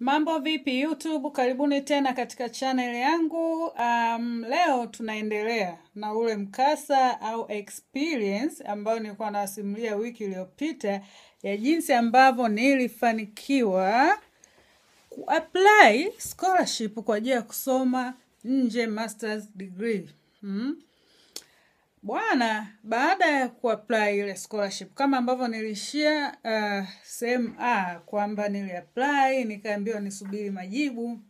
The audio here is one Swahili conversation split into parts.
Mambo vipi YouTube? Karibuni tena katika channel yangu. Um, leo tunaendelea na ule mkasa au experience ambayo nilikuwa nawasimulia wiki iliyopita ya jinsi ambavyo nilifanikiwa kuapply scholarship kwa ajili ya kusoma nje masters degree. Hmm? Bwana, baada ya kuapply ile scholarship kama ambavyo nilishia uh, sehemu A kwamba niliapply, nikaambiwa nisubiri majibu,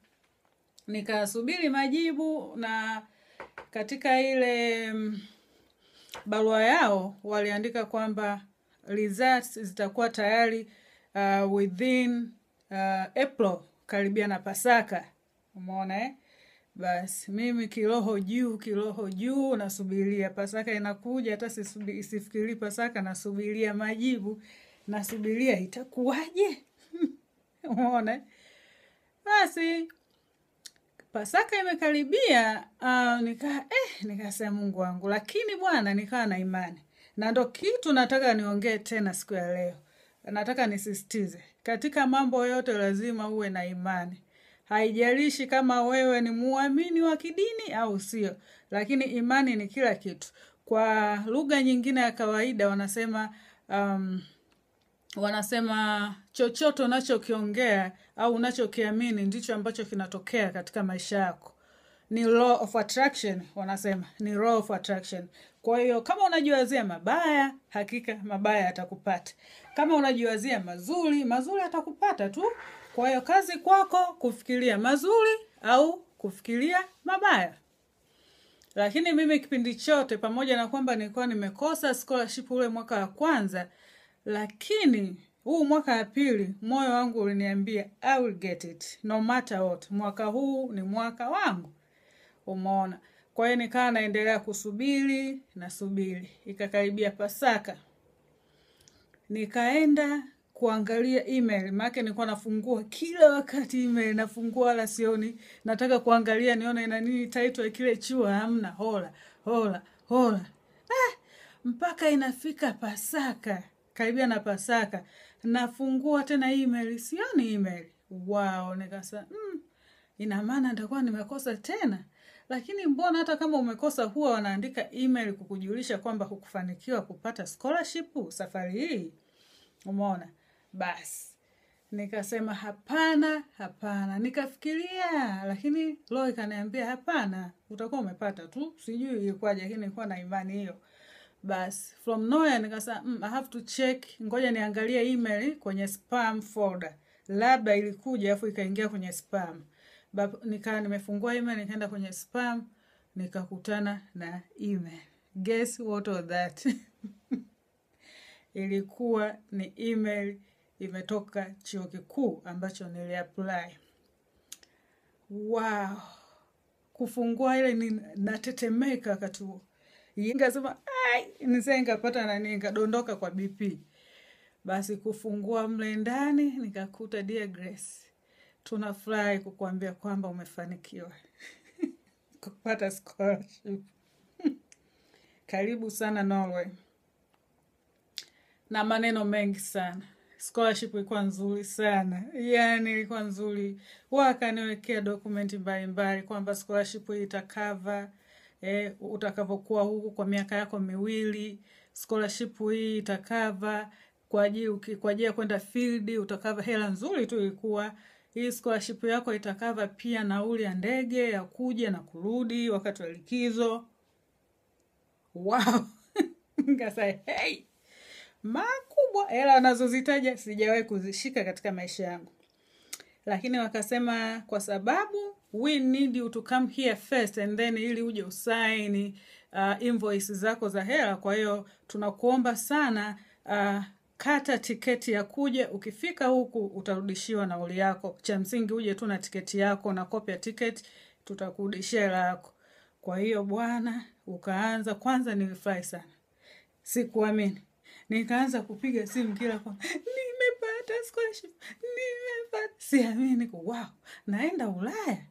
nikasubiri majibu, na katika ile mm, barua yao waliandika kwamba results zitakuwa tayari uh, within uh, April karibia na Pasaka. Umeona eh? Basi mimi kiroho juu, kiroho juu, nasubiria Pasaka inakuja, hata sifikiri Pasaka, nasubiria majibu, nasubiria itakuwaje. Umeona? Basi Pasaka imekaribia, uh, nika eh, nikasema Mungu wangu, lakini Bwana, nikawa na imani, na ndo kitu nataka niongee tena siku ya leo. Nataka nisisitize katika mambo yote, lazima uwe na imani. Haijalishi kama wewe ni muamini wa kidini au sio, lakini imani ni kila kitu. Kwa lugha nyingine ya kawaida wanasema um, wanasema chochote unachokiongea au unachokiamini ndicho ambacho kinatokea katika maisha yako. Ni law of attraction, wanasema ni law of attraction. Kwa hiyo kama unajiwazia mabaya, hakika mabaya yatakupata. Kama unajiwazia mazuri, mazuri yatakupata tu. Kwa hiyo kazi kwako kufikiria mazuri au kufikiria mabaya. Lakini mimi kipindi chote, pamoja na kwamba nilikuwa nimekosa scholarship ule mwaka wa kwanza, lakini huu mwaka wa pili moyo wangu uliniambia I will get it no matter what. Mwaka huu ni mwaka wangu, umeona. Kwa hiyo nikawa naendelea kusubiri nasubiri, ikakaribia Pasaka, nikaenda kuangalia email, maana nilikuwa nafungua kila wakati email, nafungua wala sioni, nataka kuangalia nione ina nini title kile chuo, hamna, hola hola hola ah, mpaka inafika Pasaka, karibia na Pasaka, nafungua tena email, sioni email. Wow, nikasema mm, ina maana nitakuwa nimekosa tena. Lakini mbona hata kama umekosa huwa wanaandika email kukujulisha kwamba hukufanikiwa kupata scholarship safari hii. Umeona? Basi nikasema hapana, hapana. Nikafikiria, lakini roho ikaniambia hapana, utakuwa umepata tu. Sijui ilikuwaje, lakini nilikuwa na imani hiyo. Basi from nowhere nikasema mm, I have to check, ngoja niangalie email kwenye spam folder, labda ilikuja afu ikaingia kwenye spam. Nikaa nimefungua email, nikaenda kwenye spam, nikakutana na email. Guess what was that? Ilikuwa ni email imetoka chuo kikuu ambacho niliapply. Wow, kufungua ile ni natetemeka wakati huo, nikasema ai, nisee nikapata nani, nikadondoka kwa BP. Basi kufungua mle ndani nikakuta dear Grace, tunafurahi kukuambia kwamba umefanikiwa kupata scholarship. Karibu sana Norway, na maneno mengi sana. Scholarship ilikuwa nzuri sana, yani ilikuwa nzuri. Wakaniwekea dokumenti mbalimbali kwamba scholarship hii itakava eh, utakavyokuwa huku kwa miaka yako miwili. Scholarship hii itakava kwa ajili ya kwenda field, utakava hela nzuri tu ilikuwa hii scholarship yako itakava pia nauli ya ndege ya kuja na kurudi wakati wa likizo. Wow, hey, makubwa hela anazozitaja sijawahi kuzishika katika maisha yangu, lakini wakasema kwa sababu we need you to come here first and then ili uje usaini uh, invoice zako za hela. Kwa hiyo tunakuomba sana uh, kata tiketi ya kuja. Ukifika huku utarudishiwa nauli yako. Cha msingi uje tu na tiketi yako na kopi ya tiketi, tutakurudishia hela yako. Kwa hiyo bwana, ukaanza kwanza, nilifurahi sana sikuamini. Nikaanza kupiga simu kila kwa nimepata scholarship, nimepata. Siamini, wow, naenda Ulaya.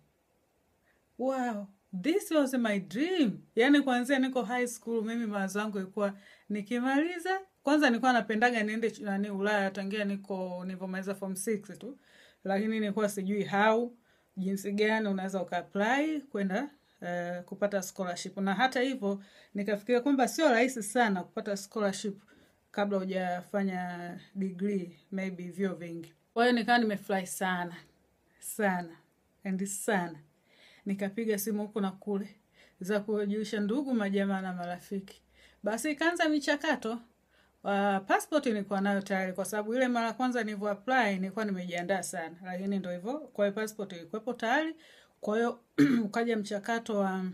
Wow, this was my dream. Yaani kuanzia niko high school, mimi mawazo yangu ilikuwa nikimaliza kwanza nilikuwa napendaga niende nani Ulaya tangia niko nilivyomaliza form 6 tu, lakini nilikuwa sijui how jinsi gani unaweza ukaapply kwenda uh, kupata scholarship, na hata hivyo nikafikiria kwamba sio rahisi sana kupata scholarship kabla hujafanya degree maybe vyo vingi. Kwa hiyo nikawa nimefurahi sana sana and sana, nikapiga simu huku na kule za kujulisha ndugu majamaa na marafiki. Basi ikaanza michakato. Uh, passport nilikuwa nayo tayari kwa sababu ile mara kwanza nilivyo apply nilikuwa nimejiandaa sana, lakini ndio hivyo. Kwa hiyo passport ilikuwepo tayari. Kwa hiyo ukaja mchakato wa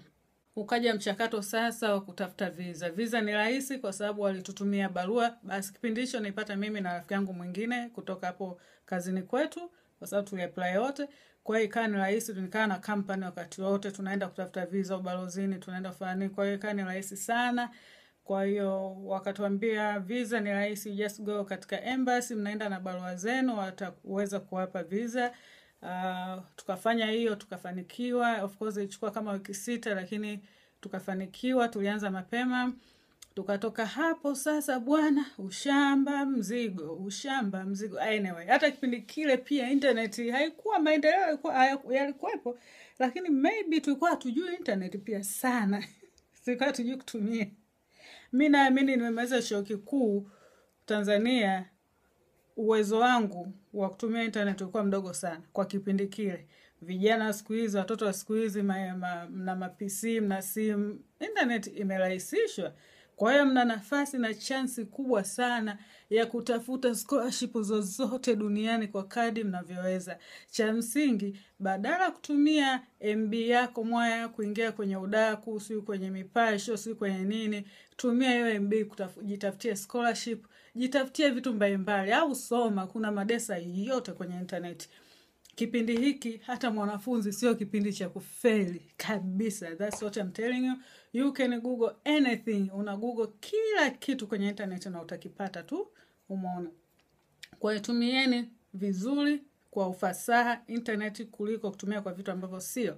ukaja mchakato sasa wa kutafuta viza. Visa ni rahisi kwa sababu walitutumia barua. Basi kipindi hicho nilipata mimi na rafiki yangu mwingine kutoka hapo kazini kwetu, kwa sababu tuliapply wote. Kwa hiyo ikawa ni rahisi, tunikaa na company wakati wote, tunaenda kutafuta visa ubalozini, tunaenda kufanya nini. Kwa hiyo ikawa ni rahisi sana. Kwa hiyo wakatuambia visa ni rahisi, just go katika embassy, mnaenda na barua zenu, wataweza kuwapa visa. Uh, tukafanya hiyo tukafanikiwa. Of course ilichukua kama wiki sita, lakini tukafanikiwa. Tulianza mapema, tukatoka hapo. Sasa bwana, ushamba mzigo, ushamba mzigo. Anyway, hata kipindi kile pia internet haikuwa maendeleo yalikuwepo, lakini maybe tulikuwa hatujui internet pia sana tulikuwa hatujui kutumia. Mi naamini nimemaliza chuo kikuu Tanzania uwezo wangu wa kutumia internet ulikuwa mdogo sana kwa kipindi kile. Vijana siku hizi, watoto wa siku hizi, mna mapc mna simu, internet imerahisishwa. Kwa hiyo mna nafasi na chansi kubwa sana ya kutafuta scholarship zozote duniani kwa kadi mnavyoweza. Cha msingi, badala ya kutumia MB yako mwaya kuingia kwenye udaku, siu kwenye mipasho, si kwenye nini, tumia hiyo MB kujitafutia scholarship, jitafutie vitu mbalimbali, au soma. Kuna madesa yote kwenye internet. Kipindi hiki hata mwanafunzi sio kipindi cha kufeli kabisa. That's what I'm telling you. You can google anything. Una google kila kitu kwenye internet na utakipata tu. Umeona? Kwa hiyo tumieni vizuri kwa ufasaha internet kuliko kutumia kwa vitu ambavyo sio.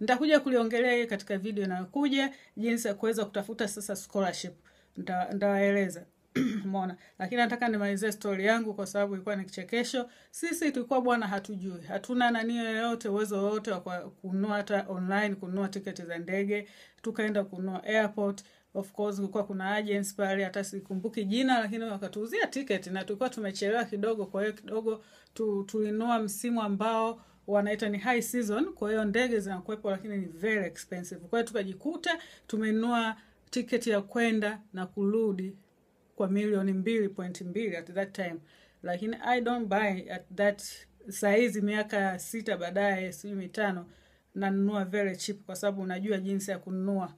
Nitakuja kuliongelea hii katika video inayokuja, jinsi ya kuweza kutafuta sasa scholarship. Nita- Nitawaeleza. Umeona? Lakini nataka nimalizie story yangu kwa sababu ilikuwa ni kichekesho. Sisi tulikuwa bwana hatujui. Hatuna nani yoyote uwezo wowote wa kununua hata online kununua tiketi za ndege. Tukaenda kununua airport. Of course kulikuwa kuna agents pale hata sikumbuki jina lakini wakatuuzia tiketi na tulikuwa tumechelewa kidogo kwa hiyo kidogo tu, tulinunua msimu ambao wanaita ni high season kwa hiyo ndege zinakuwepo lakini ni very expensive. Kwa hiyo tukajikuta tumenua tiketi ya kwenda na kurudi kwa milioni mbili point mbili at that time, lakini I don't buy at that saizi, miaka sita baadaye, sijui mitano, nanunua very cheap kwa sababu unajua jinsi ya kununua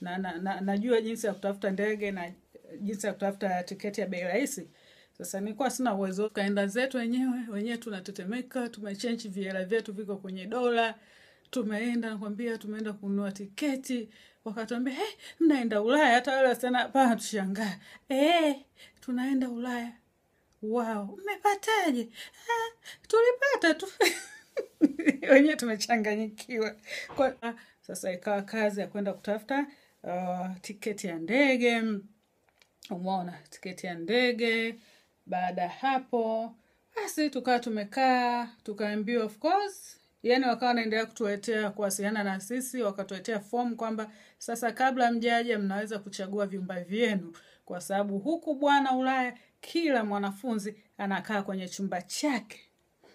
na, na, na, najua jinsi ya kutafuta ndege na jinsi ya kutafuta tiketi ya bei rahisi. Sasa nilikuwa sina uwezo, kaenda zetu wenyewe wenyewe, tunatetemeka, tumechange viela vyetu viko kwenye dola, tumeenda nakwambia, tumeenda kununua tiketi, wakatuambia hey, mnaenda Ulaya. Hata wale wasichana pana tushangaa hey, tunaenda Ulaya. Wow, mmepataje? "Ah, tulipata tu wenyewe tumechanganyikiwa. Kwa sasa ikawa kazi ya kwenda kutafuta uh, tiketi ya ndege. Umeona, tiketi ya ndege. Baada ya hapo basi tukawa tumekaa tukaambiwa, of course, yani wakawa wanaendelea kutuletea kuwasiliana na sisi, wakatuletea fomu kwamba sasa, kabla mjaja, mnaweza kuchagua vyumba vyenu, kwa sababu huku bwana Ulaya kila mwanafunzi anakaa kwenye chumba chake.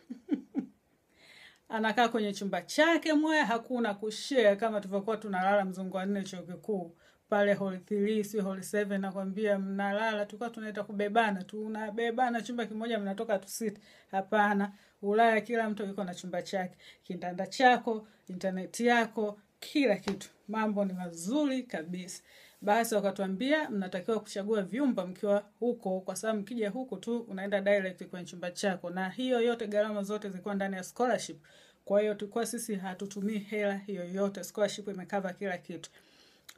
Anakaa kwenye chumba chake mwaya, hakuna kushare kama tulivyokuwa tunalala mzungu wa nne chuo kikuu. Pale hall 3 si hall 7, nakwambia mnalala, tulikuwa tunaita kubebana, tunabebana chumba kimoja, mnatoka tu sita. Hapana, Ulaya kila mtu yuko na chumba chake, kitanda chako, intaneti yako, kila kitu, mambo ni mazuri kabisa. Basi wakatuambia mnatakiwa kuchagua vyumba mkiwa huko, kwa sababu mkija huku tu unaenda direct kwenye chumba chako, na hiyo yote gharama zote zilikuwa ndani ya scholarship. Kwa hiyo tulikuwa sisi hatutumii hela hiyo yote, scholarship imekava kila kitu.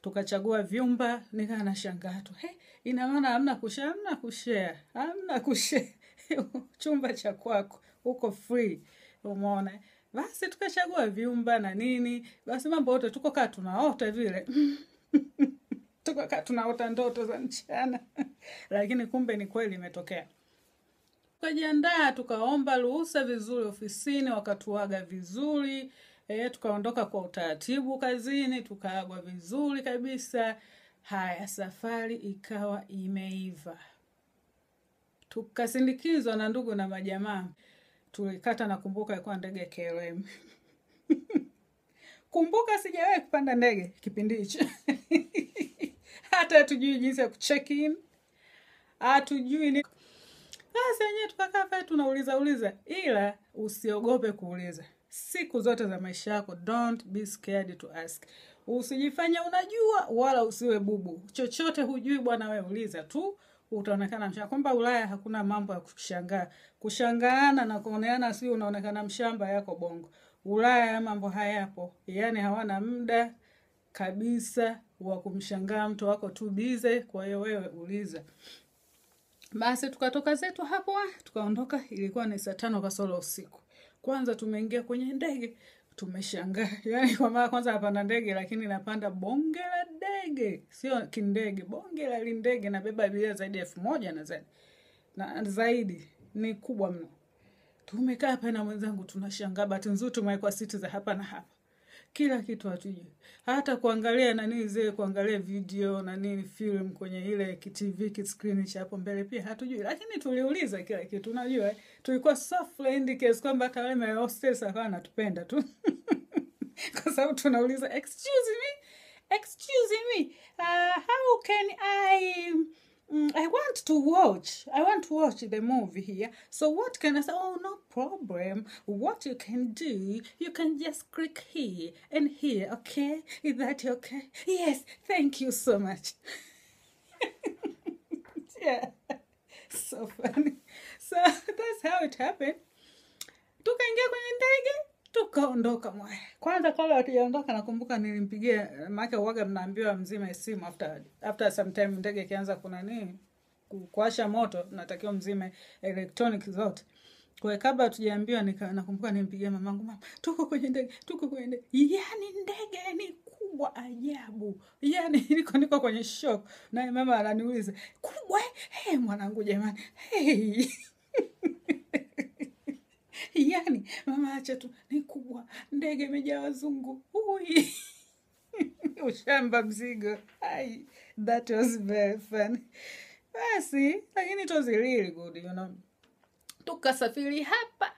Tukachagua vyumba, nikaa nashangaa tu, he, ina maana hamna kushare, hamna kushare, hamna kushare. Chumba cha kwako uko free, umeona? Basi tukachagua vyumba na nini, basi mambo yote tuko kaa tunaota vile tuko kaa tunaota ndoto za mchana lakini kumbe ni kweli imetokea. Tukajiandaa, tukaomba ruhusa vizuri ofisini, wakatuaga vizuri e, tukaondoka kwa utaratibu kazini, tukaagwa vizuri kabisa. Haya, safari ikawa imeiva, tukasindikizwa na ndugu na majamaa. Tulikata, nakumbuka ilikuwa ndege ya KLM. Kumbuka sijawahi kupanda ndege kipindi hicho hata hatujui jinsi ya kucheck in, hatujui ni basi wenyewe tukakaa pale tunauliza uliza, ila usiogope kuuliza siku zote za maisha yako. Don't be scared to ask. Usijifanye unajua wala usiwe bubu. Chochote hujui bwana, we uliza tu, utaonekana mshamba. Kwamba Ulaya hakuna mambo ya kushangaa, kushangaana na kuoneana, si unaonekana mshamba yako bongo. Ulaya mambo hayapo, yaani hawana muda kabisa wa kumshangaa mtu wako tu bize. Kwa hiyo wewe uliza. Basi tukatoka zetu hapo, tukaondoka. Ilikuwa ni saa tano kasoro usiku. Kwanza tumeingia kwenye ndege, tumeshangaa yaani, kwa mara kwanza napanda ndege, lakini napanda bonge la ndege, sio kindege, bonge la lindege, nabeba abiria zaidi ya elfu moja na zaidi na zaidi, ni kubwa mno. Tumekaa hapa na mwenzangu tunashangaa. Bahati nzuri tumewekwa siti za hapa na hapa, kila kitu hatujui, hata kuangalia nani zile, kuangalia video na nini film kwenye ile kitv kiskrini cha hapo mbele pia hatujui, lakini tuliuliza kila kitu. Unajua, tulikuwa so friendly kiasi kwamba hata wale hostess akawa anatupenda tu. Kwa sababu tunauliza excuse me, excuse me, uh, how can I Mm, I want to watch. I want to watch the movie here. So what can I say? Oh, no problem. What you can do, you can just click here and here, okay? Is that okay? Yes, thank you so much. yeah. So funny. So that's how it happened. Tukaondoka mwaya. Kwanza kabla hatujaondoka, nakumbuka nilimpigia, maana uwaga mnaambiwa mzime simu after after some time ndege ikianza kuna nini kuwasha moto, natakiwa mzime electronic zote. Kwa kabla hatujaambiwa, nakumbuka nimpigia mamangu, mama, tuko kwenye ndege, tuko kwenye ndege. Yani ndege ni kubwa ajabu, yani niko niko kwenye shock, naye mama ananiuliza kubwa, hey, mwanangu jamani, hey yani mama, acha tu, ni kubwa, ndege imejaa wazungu. Ui. ushamba mzigo. Ai, that was very fun. Basi, lakini it was really good, you know. Tukasafiri hapa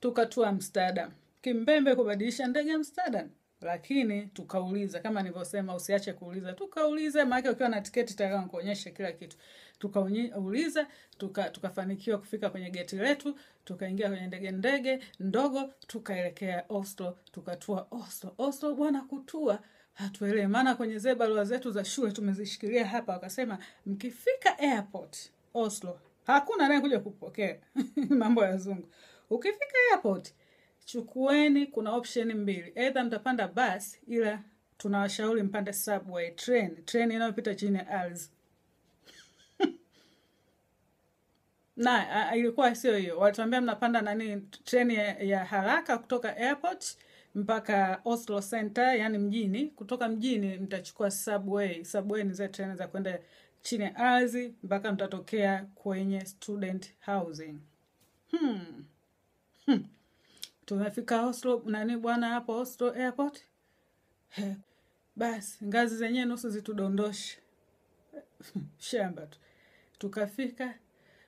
tukatua Amsterdam, kimbembe kubadilisha ndege Amsterdam, lakini tukauliza, kama nilivyosema, usiache kuuliza. Tukauliza, maana ukiwa na tiketi tayari wanakuonyesha kila kitu. Tukauliza, tuka tukafanikiwa kufika kwenye geti letu, tukaingia kwenye ndege ndege ndogo, tukaelekea Oslo, tukatua Oslo. Oslo bwana, kutua hatuelewi, maana kwenye zile barua zetu za shule tumezishikilia hapa, wakasema mkifika airport Oslo hakuna anayekuja kupokea mambo ya zungu. Ukifika airport chukueni, kuna option mbili, either mtapanda bus, ila tunawashauri mpande subway, train, train inayopita chini ya ardhi na ilikuwa sio hiyo, walituambia mnapanda nani, treni ya, ya haraka kutoka airport mpaka Oslo Center, yani mjini. Kutoka mjini mtachukua subway. Subway ni zile treni za kwenda chini ya ardhi mpaka mtatokea kwenye student housing. Hmm. Hmm. Tumefika Oslo nani bwana, hapo Oslo airport. He. Basi ngazi zenyewe nusu zitudondoshe shamba tu, tukafika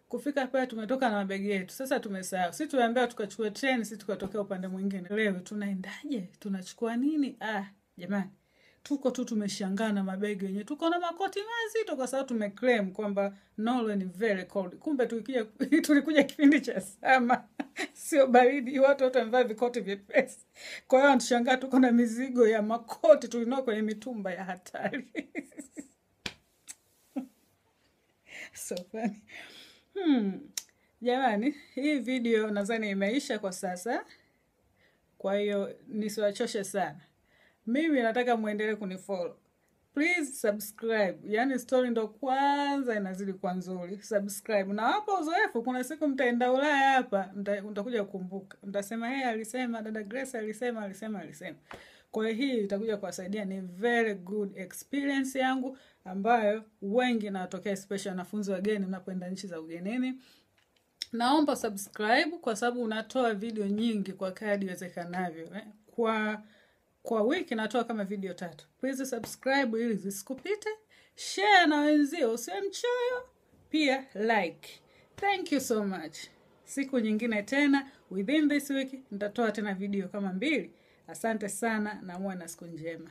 kufika pale tumetoka na mabegi yetu. Sasa tumesahau, si tuliambiwa tukachukua treni, si tukatokea upande mwingine. Leo tunaendaje? Tunachukua nini? Ah, jamani, tuko tu tumeshangaa na mabegi wenyewe, tuko na makoti mazito kwa sababu tumeclaim kwamba Norway ni very cold. Kumbe tulikuja tulikuja kipindi cha sama, sio baridi, watu wote wamevaa vikoti vyepesi. Kwa hiyo tushangaa tuko na mizigo ya makoti tulinao kwenye mitumba ya hatari so funny. Hmm. Jamani, hii video nadhani imeisha kwa sasa, kwa hiyo nisiwachoshe sana. Mimi nataka muendelee kunifollow. Please subscribe. Yaani story ndo kwanza inazidi kwa nzuri. Subscribe. Na hapo uzoefu, kuna siku mtaenda Ulaya hapa, mta- mtakuja kukumbuka. Mtasema yeye alisema, dada Grace alisema, alisema, alisema. Kwa hiyo hii itakuja kuwasaidia, ni very good experience yangu ambayo wengi nawatokea, especially wanafunzi wageni mnapoenda nchi za ugenini. Naomba subscribe kwa sababu unatoa video nyingi kwa kadri iwezekanavyo eh. Kwa kwa wiki natoa kama video tatu. Please subscribe ili zisikupite. Share na wenzio, usiwe mchoyo. Pia like. Thank you so much. Siku nyingine tena within this week nitatoa tena video kama mbili. Asante sana na muwe na siku njema.